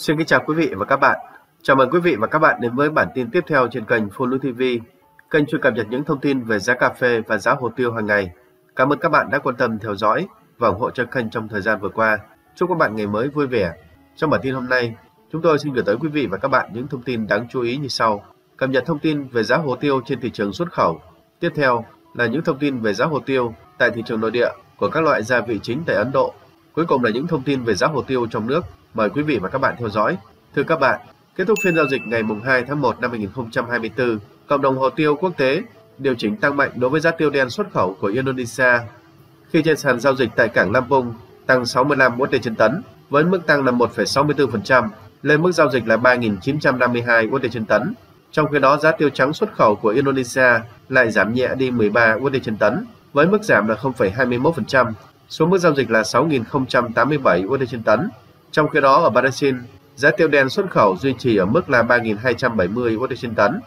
Xin kính chào quý vị và các bạn. Chào mừng quý vị và các bạn đến với bản tin tiếp theo trên kênh Follow TV, kênh chuyên cập nhật những thông tin về giá cà phê và giá hồ tiêu hàng ngày. Cảm ơn các bạn đã quan tâm theo dõi và ủng hộ cho kênh trong thời gian vừa qua. Chúc các bạn ngày mới vui vẻ. Trong bản tin hôm nay, chúng tôi xin gửi tới quý vị và các bạn những thông tin đáng chú ý như sau. Cập nhật thông tin về giá hồ tiêu trên thị trường xuất khẩu. Tiếp theo là những thông tin về giá hồ tiêu tại thị trường nội địa của các loại gia vị chính tại Ấn Độ. Cuối cùng là những thông tin về giá hồ tiêu trong nước Mời quý vị và các bạn theo dõi. Thưa các bạn, kết thúc phiên giao dịch ngày 2 tháng 1 năm 2024, cộng đồng hồ tiêu quốc tế điều chỉnh tăng mạnh đối với giá tiêu đen xuất khẩu của Indonesia khi trên sàn giao dịch tại cảng Lampung tăng 65 USD trên tấn với mức tăng là 1,64% lên mức giao dịch là 3.952 USD trên tấn. Trong khi đó, giá tiêu trắng xuất khẩu của Indonesia lại giảm nhẹ đi 13 USD trên tấn với mức giảm là 0,21% Số mức giao dịch là 6.087 USD trên tấn. Trong khi đó ở Brazil, giá tiêu đen xuất khẩu duy trì ở mức là 3.270 USD trên tấn.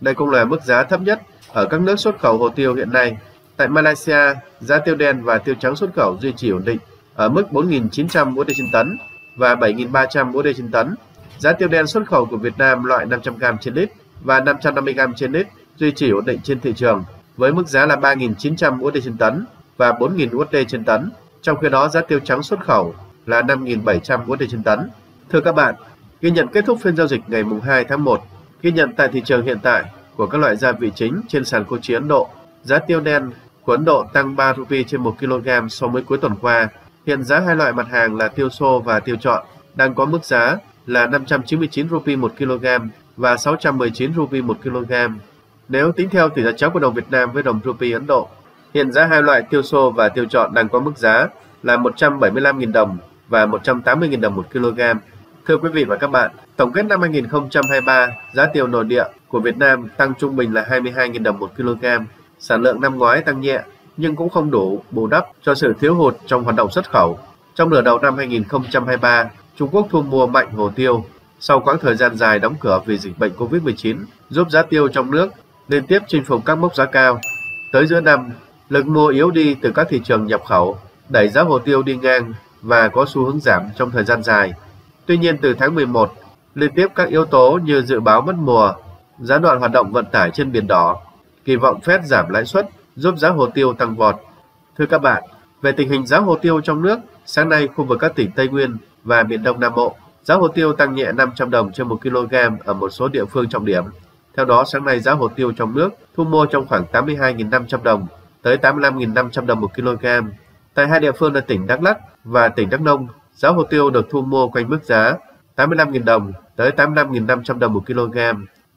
Đây cũng là mức giá thấp nhất ở các nước xuất khẩu hồ tiêu hiện nay. Tại Malaysia, giá tiêu đen và tiêu trắng xuất khẩu duy trì ổn định ở mức 4.900 USD trên tấn và 7.300 USD trên tấn. Giá tiêu đen xuất khẩu của Việt Nam loại 500g trên lít và 550g trên lít duy trì ổn định trên thị trường với mức giá là 3.900 USD trên tấn và 4.000 USD trên tấn. Trong khi đó, giá tiêu trắng xuất khẩu là 5.700 USD trên tấn. Thưa các bạn, ghi nhận kết thúc phiên giao dịch ngày 2 tháng 1, ghi nhận tại thị trường hiện tại của các loại gia vị chính trên sàn Kochi Ấn Độ, giá tiêu đen của Ấn Độ tăng 3 rupee trên 1 kg so với cuối tuần qua. Hiện giá hai loại mặt hàng là tiêu xô và tiêu chọn đang có mức giá là 599 rupee 1 kg và 619 rupee 1 kg. Nếu tính theo tỷ giá chéo của đồng Việt Nam với đồng rupee Ấn Độ, hiện giá hai loại tiêu xô và tiêu chọn đang có mức giá là 175.000 đồng và 180.000 đồng một kg. Thưa quý vị và các bạn, tổng kết năm 2023, giá tiêu nội địa của Việt Nam tăng trung bình là 22.000 đồng một kg. Sản lượng năm ngoái tăng nhẹ nhưng cũng không đủ bù đắp cho sự thiếu hụt trong hoạt động xuất khẩu. Trong nửa đầu năm 2023, Trung Quốc thu mua mạnh hồ tiêu sau quãng thời gian dài đóng cửa vì dịch bệnh COVID-19, giúp giá tiêu trong nước liên tiếp chinh phục các mốc giá cao. Tới giữa năm, lực mua yếu đi từ các thị trường nhập khẩu, đẩy giá hồ tiêu đi ngang và có xu hướng giảm trong thời gian dài. Tuy nhiên từ tháng 11, liên tiếp các yếu tố như dự báo mất mùa, gián đoạn hoạt động vận tải trên biển đỏ, kỳ vọng Fed giảm lãi suất giúp giá hồ tiêu tăng vọt. Thưa các bạn, về tình hình giá hồ tiêu trong nước, sáng nay khu vực các tỉnh Tây Nguyên và miền Đông Nam Bộ, giá hồ tiêu tăng nhẹ 500 đồng trên 1 kg ở một số địa phương trọng điểm. Theo đó, sáng nay giá hồ tiêu trong nước thu mua trong khoảng 82.500 đồng tới 85.500 đồng một kg Tại hai địa phương là tỉnh Đắk Lắk và tỉnh Đắk Nông, giá hồ tiêu được thu mua quanh mức giá 85.000 đồng tới 85.500 đồng một kg,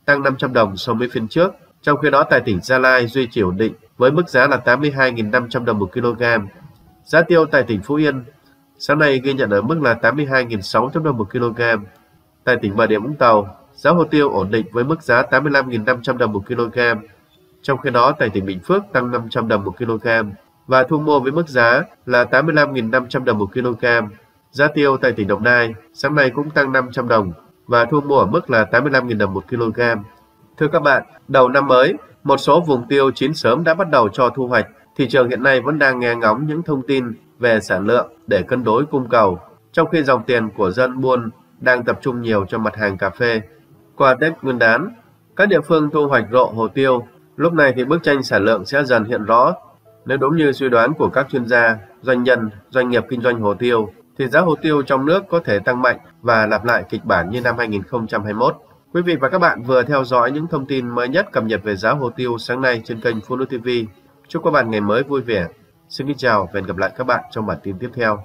tăng 500 đồng so với phiên trước. Trong khi đó tại tỉnh Gia Lai duy trì ổn định với mức giá là 82.500 đồng một kg. Giá tiêu tại tỉnh Phú Yên sáng nay ghi nhận ở mức là 82.600 đồng một kg. Tại tỉnh Bà Rịa Vũng Tàu, giá hồ tiêu ổn định với mức giá 85.500 đồng một kg. Trong khi đó tại tỉnh Bình Phước tăng 500 đồng một kg và thu mua với mức giá là 85.500 đồng một kg. Giá tiêu tại tỉnh Đồng Nai sáng nay cũng tăng 500 đồng và thu mua ở mức là 85.000 đồng một kg. Thưa các bạn, đầu năm mới, một số vùng tiêu chín sớm đã bắt đầu cho thu hoạch. Thị trường hiện nay vẫn đang nghe ngóng những thông tin về sản lượng để cân đối cung cầu, trong khi dòng tiền của dân buôn đang tập trung nhiều cho mặt hàng cà phê. Qua Tết Nguyên đán, các địa phương thu hoạch rộ hồ tiêu. Lúc này thì bức tranh sản lượng sẽ dần hiện rõ nếu đúng như suy đoán của các chuyên gia, doanh nhân, doanh nghiệp kinh doanh hồ tiêu, thì giá hồ tiêu trong nước có thể tăng mạnh và lặp lại kịch bản như năm 2021. Quý vị và các bạn vừa theo dõi những thông tin mới nhất cập nhật về giá hồ tiêu sáng nay trên kênh Follow TV. Chúc các bạn ngày mới vui vẻ. Xin kính chào và hẹn gặp lại các bạn trong bản tin tiếp theo.